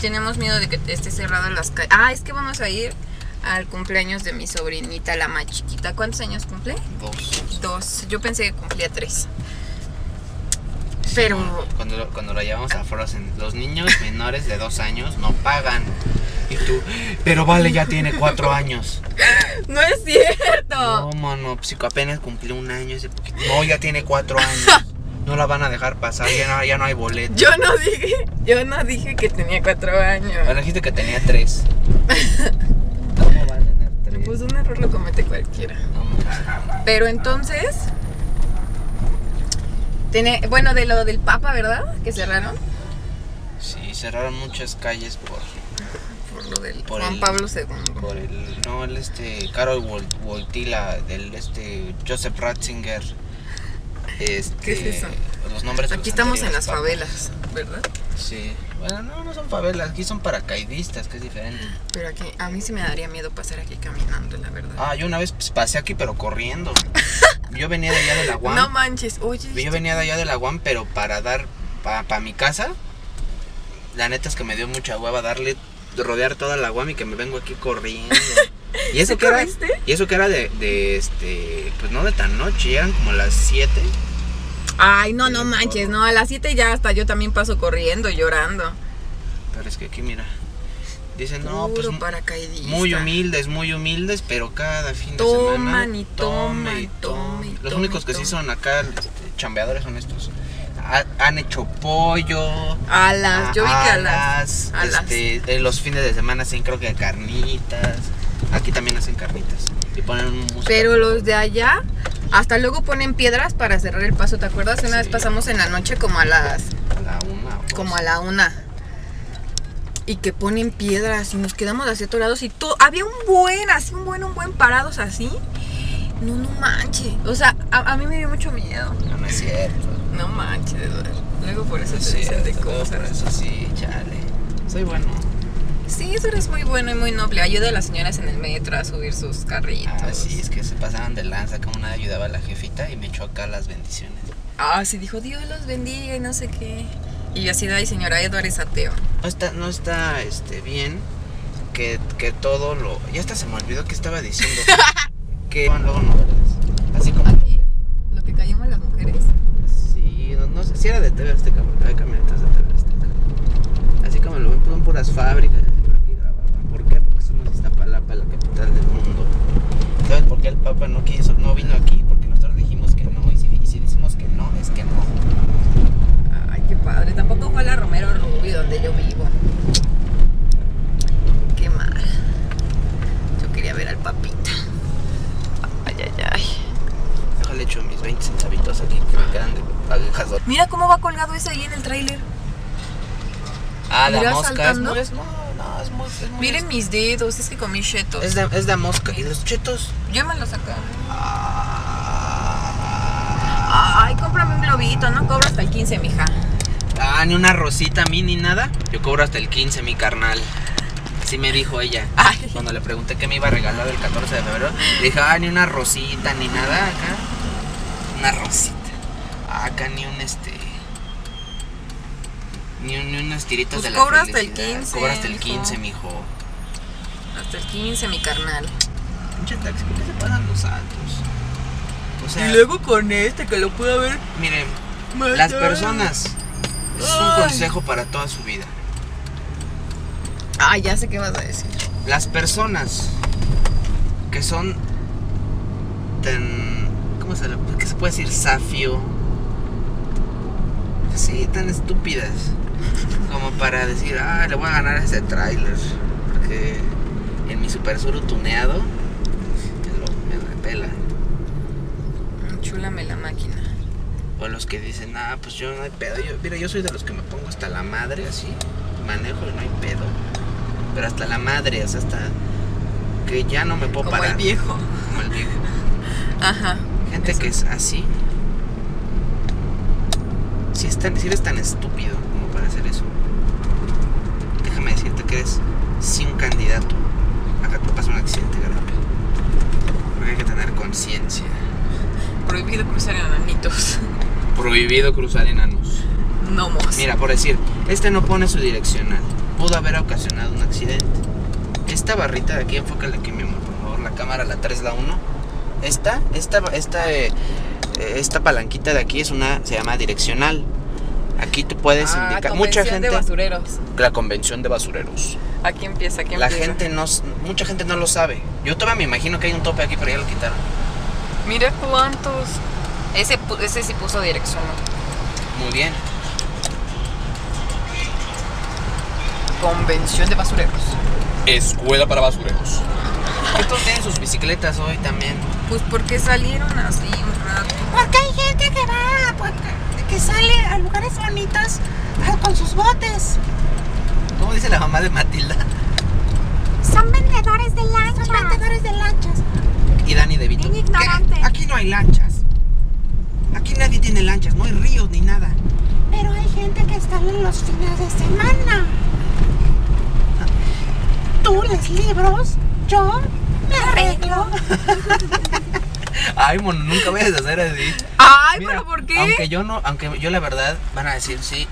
tenemos miedo de que esté cerrado las calles. Ah, es que vamos a ir al cumpleaños de mi sobrinita, la más chiquita. ¿Cuántos años cumple? Dos. Dos. Yo pensé que cumplía tres. Pero- Cuando, lo- cuando la llevamos a Frozen, los niños menores de dos años no pagan. Y tú, pero vale, ya tiene cuatro años. No es cierto. No, mano, pues si apenas cumplió un año ese poquito. No, ya tiene cuatro años. No la van a dejar pasar, ya no, ya no hay boleto. Yo no dije, yo no dije que tenía cuatro años. Bueno, dijiste que tenía tres. ¿Cómo va a tener tres? Pues un error lo comete cualquiera. No. Pero entonces. Tiene, bueno, de lo del Papa, ¿verdad? Que cerraron. Sí, cerraron muchas calles por, Por lo del Por Juan el- Pablo II. por el no el este Carol Wol- Wojtyla del este Joseph Ratzinger este ¿Qué es eso? los nombres de Aquí los estamos en las papas. favelas, ¿verdad? sí bueno no no son favelas aquí son paracaidistas que es diferente Pero aquí, a mí sí me daría miedo pasar aquí caminando, la verdad. ah yo una vez pues, pasé aquí pero corriendo yo venía de allá de la UAM no manches, oye. yo venía de allá de la UAM pero para dar para mi casa la neta es que me dio mucha hueva darle rodear toda la UAM y que me vengo aquí corriendo y eso ¿Sí que era corriste? y eso que era de, de este pues no de tan noche eran como las 7 Ay, no, no manches, no, a las 7 ya hasta yo también paso corriendo, llorando. pero es que aquí mira dicen no pues Puro mu- paracaidista. muy humildes muy humildes pero cada fin de Toman semana y toma y toma los únicos que sí toma. son acá este, chambeadores son estos Ha- han hecho pollo Alas, yo vi que alas. alas, este, los fines de semana hacen creo que carnitas. Aquí también hacen carnitas. Y ponen música. Pero los de allá, hasta luego ponen piedras para cerrar el paso, ¿te acuerdas? Una vez pasamos en la noche como a las, A la una como a la una. Y que ponen piedras y nos quedamos así atorados y todo, había un buen, así un buen, un buen parados así. No, no manches. O sea, a, a mí me dio mucho miedo. No, no es cierto. No manches, luego por eso No es dicen de Por cosas. eso sí, chale. Soy bueno. Sí, eso eres muy bueno y muy noble. Ayuda a las señoras en el metro a subir sus carritos. Ah, sí, es que se pasaban de lanza. Como una ayudaba a la jefita y me echó acá las bendiciones. Ah, sí, dijo Dios los bendiga y no sé qué. Y yo así, ay, señora Edward es ateo. No está, no está este, bien que, que todo lo. Ya hasta se me olvidó que estaba diciendo. que luego novelas. Así como. Aquí, lo que callamos las mujeres. Sí, no, no sé si era de TV Azteca, porque hay camionetas de TV Azteca. Así como lo ven, son puras fábricas. así por aquí grababan. ¿Por qué? Porque somos Iztapalapa, la capital del mundo. ¿Sabes por qué el Papa no quiso, no vino aquí? Porque nosotros dijimos que no. Y si, y si decimos que no, es que no. Ay, qué padre. Tampoco fue a la Romero Rubí donde yo vivo. Qué mal. Yo quería ver al papita. Ay, ay, ay. Déjale hecho mis 20 centavitos aquí que me quedan de agujas. dor- Mira cómo va colgado ese ahí en el tráiler. Ah, la mosca. Es, muy- es- no, no, es Miren mis dedos, es que comí chetos. es de, es de mosca. ¿Y los chetos? Yo me los saco. Ah, Ay, cómprame un globito, no cobro hasta el 15, mija. ah, ni una rosita a mí ni nada. Yo cobro hasta el 15, mi carnal. Así me dijo ella. Ay. Cuando le pregunté qué me iba a regalar el 14 de febrero, le dije, ah, ni una rosita, ni nada acá. Una rosita. Acá ni un este. Ni, ni unas tiritas Pues de la cobro hasta el felicidad. 15, Cobro hasta el mijo. 15, mijo. Hasta el 15, mi carnal. Pinche taxi, ¿por qué se pasan los altos? O sea, Y luego con este que lo pude haber miren, matado. las personas. Es un Ay. consejo para toda su vida. Ah, ya sé qué vas a decir. Las personas que son tan. ¿Cómo se, le, qué se puede decir? Safio. Sí, tan estúpidas. Como para decir, ah, le voy a ganar a este tráiler. Porque en mi super suru tuneado me, lo, me repela. Chúlame la máquina. O los que dicen, ah, pues yo no hay pedo. Yo, mira, yo soy de los que me pongo hasta la madre así. Manejo y no hay pedo. Pero hasta la madre, o sea, hasta que ya no me puedo Como parar. el viejo. Como el viejo. Ajá. Gente Eso. que es así. Si, es tan- si eres tan estúpido como para hacer eso, déjame decirte que eres sí un candidato a que te pase un accidente grave. Porque hay que tener conciencia. Prohibido cruzar en ananitos. Prohibido cruzar enanos. Nomos. Mira, por decir, este no pone su direccional. pudo haber ocasionado un accidente. Esta barrita de aquí, enfócale aquí, mi amor, por favor, la cámara, la 3, la 1. Esta, esta, esta, eh, esta palanquita de aquí es una, se llama direccional. Aquí tú puedes Ah, indicar. Mucha convención gente. de basureros. La convención de basureros. Aquí empieza, aquí La empieza. gente no, mucha gente no lo sabe. Yo todavía me imagino que hay un tope aquí, pero ya lo quitaron. Mira cuántos. Ese, ese sí puso dirección. Muy bien. Convención de basureros. Escuela para basureros. ¿Qué todos tienen sus bicicletas hoy también? Pues porque salieron así. Porque hay gente que va, pues, que sale a lugares bonitos ah, con sus botes. ¿Cómo dice la mamá de Matilda? Son vendedores de lanchas. Son vendedores de lanchas. Y Dani de Vito. Ignorante. ¿Qué? Aquí no hay lanchas. Aquí nadie tiene lanchas, no hay ríos ni nada. Pero hay gente que está en los fines de semana. Tú lees libros, yo me arreglo. Ay, mono, nunca voy a hacer así. Ay, Mira, pero ¿por qué? Aunque yo no, aunque yo la verdad van a decir sí,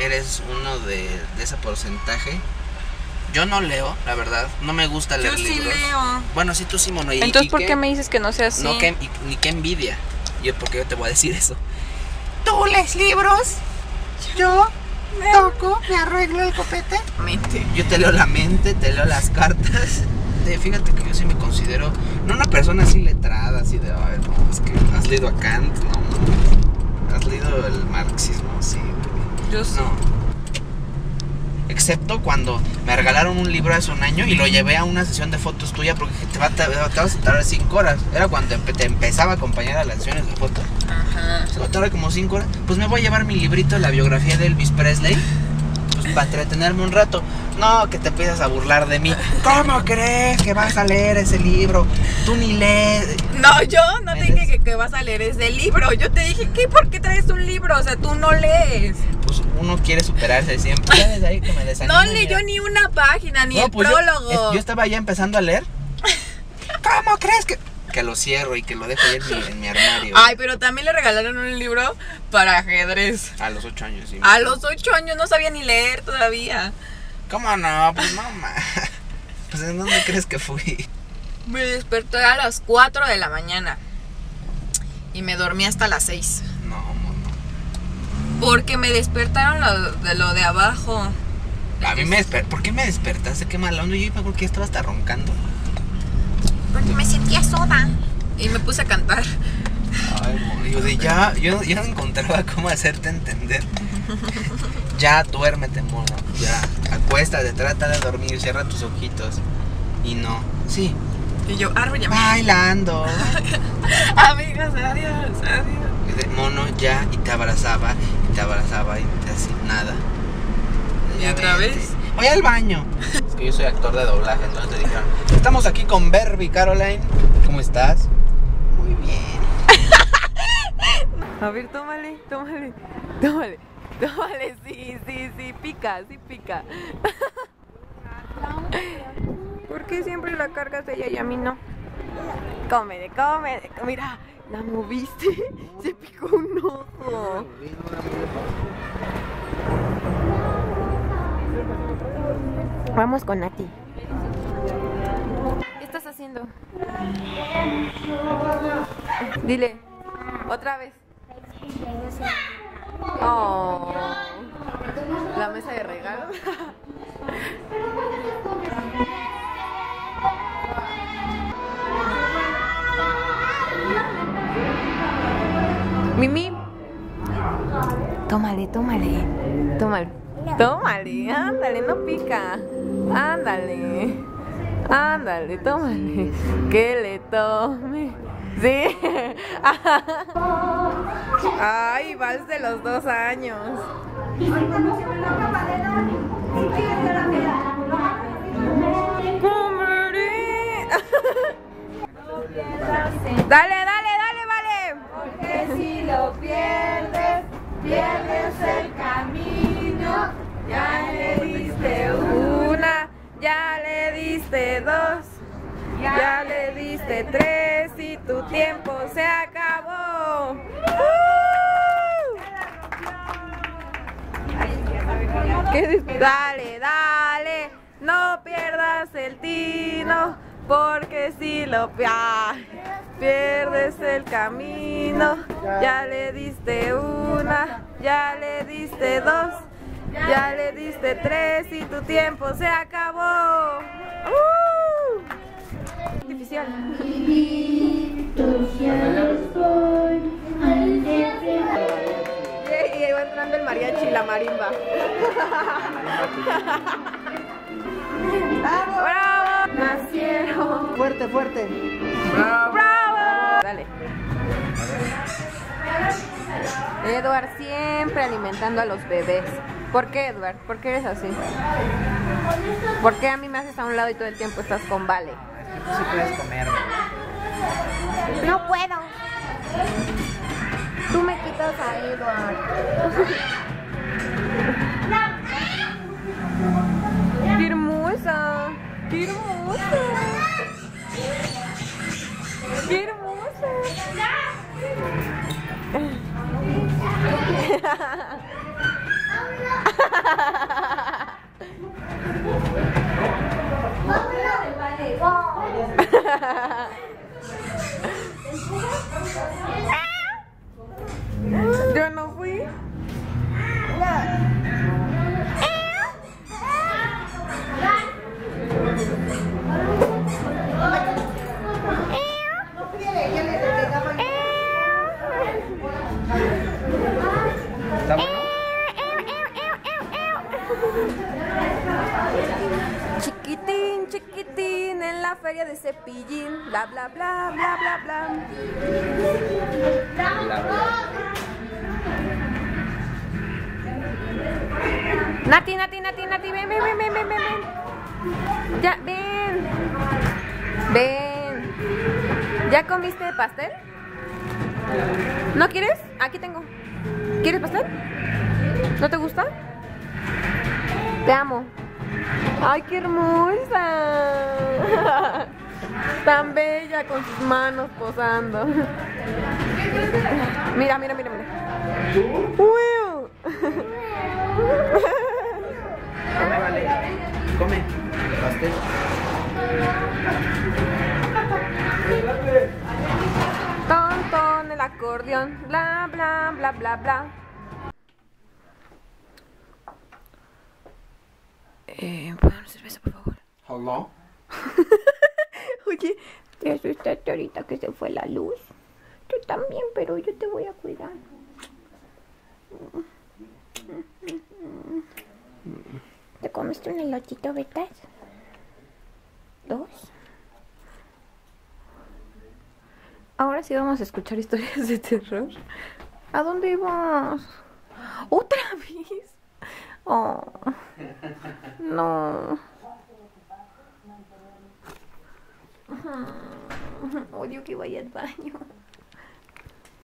eres uno de, de ese porcentaje. Yo no leo, la verdad, no me gusta leer Yo sí libros. leo. Bueno, sí tú sí, mono. y- Entonces, y ¿por qué me dices que no sea así? No, que, y- ni qué envidia. Yo, porque yo te voy a decir eso. Tú lees libros, yo toco, me arreglo el copete. Mente. Yo te leo la mente, te leo las cartas. Fíjate que yo sí me considero, no una persona así letrada, así de, a ver, no, es que has leído a Kant, no, no. Has leído el marxismo, sí. Yo sí. No. Excepto cuando me regalaron un libro hace un año y lo llevé a una sesión de fotos tuya porque te, va, te, te vas a tardar 5 horas. Era cuando empe- te empezaba a acompañar a las sesiones de fotos. Ajá. Se va a tardar como 5 horas. Pues me voy a llevar mi librito, la biografía de Elvis Presley. Para entretenerme un rato. No, que te empiezas a burlar de mí. ¿Cómo crees que vas a leer ese libro? Tú ni lees. No, yo no te dije que, que vas a leer ese libro. Yo te dije, ¿qué? ¿Por qué traes un libro? O sea, tú no lees. Pues uno quiere superarse siempre. Ya desde ahí que me desanimo, No leyó ni una página, ni No, el pues yo- prólogo. es- Yo, estaba ya empezando a leer. ¿Cómo crees que.? Que lo cierro y que lo dejo ahí en mi, en mi armario. Ay, pero también le regalaron un libro para ajedrez. A los 8 años, sí. A los ocho años no sabía ni leer todavía. ¿Cómo no? Pues no, ma. Pues ¿en dónde crees que fui? Me desperté a las 4 de la mañana. Y me dormí hasta las 6. No, mono. Porque me despertaron lo de lo de abajo. A mí me desper... ¿Por qué me despertaste? Qué mal onda. Yo me acuerdo que estaba hasta roncando. Porque me sentía soda. Y me puse a cantar. Ay, mono. Yo ya, yo, yo no encontraba cómo hacerte entender. Ya, duérmete, mono. Ya, acuéstate, trata de dormir, cierra tus ojitos. Y no. Sí. Y yo, árbol, ya me- Bailando. Amigos, adiós, adiós. Y de, mono ya y te abrazaba y te abrazaba y te así nada. ¿Y otra vez? Voy al baño. Que yo soy actor de doblaje, entonces te dijeron, estamos aquí con Berby Caroline. ¿Cómo estás? Muy bien. A ver, tómale, tómale, tómale, tómale, sí, sí, sí, pica, sí pica. ¿Por qué siempre la cargas a ella y a mí no? Cómele, cómele, mira, la moviste, se picó un ojo. Vamos con Nati. ¿Qué estás haciendo? Dile, otra vez. Oh, la mesa de regalos. Mimi. Tómale, tómale. Tómale. Tómale, ándale, no pica. Ándale. Ándale, tómale. Que le tome. Sí. Ay, vals los dos años. Dale, dale, diste dos, ya le diste tres y tu tiempo se acabó. ¡Uh! ¿Qué dice? Dale, dale, no pierdas el tino, porque si lo pi- pierdes el camino, ya le diste una, ya le diste dos, ya le diste tres y tu tiempo se acabó. ¡Uh! Artificial. Y ahí va entrando el mariachi y la marimba. ¡Bravo! Nacieron. Fuerte, fuerte. ¡Bravo! Dale. Edward siempre alimentando a los bebés. ¿Por qué, Edward? ¿Por qué eres así? ¿Por qué a mí me haces a un lado y todo el tiempo estás con Vale? Tú sí puedes comer. No puedo. Tú me quitas a Edward. Yo no fui. ¿Está bueno? Chiquitín, chiquitín, en la feria de cepillín, bla bla bla bla bla bla. Nati, Nati, Nati, Nati, ven, ven, ven, ven, ven, ven. Ya, ven. Ven. ¿Ya comiste pastel? ¿No quieres? Aquí tengo. ¿Quieres pastel? ¿No te gusta? Te amo. ¡Ay, qué hermosa! Tan bella con sus manos posando. Mira, mira, mira, mira. ¡Wow! Come, vale. Come. Pastel. Ton, ton, el acordeón. Bla, bla, bla, bla, bla. Eh, ¿puedo una cerveza, por favor? Hello. Oye, ¿te asustaste ahorita que se fue la luz? Tú también, pero yo te voy a cuidar. ¿Te comiste un elotito, Betas? ¿Dos? Ahora sí vamos a escuchar historias de terror. ¿A dónde vas? ¿Otra vez? Oh, no. Odio que vaya al baño.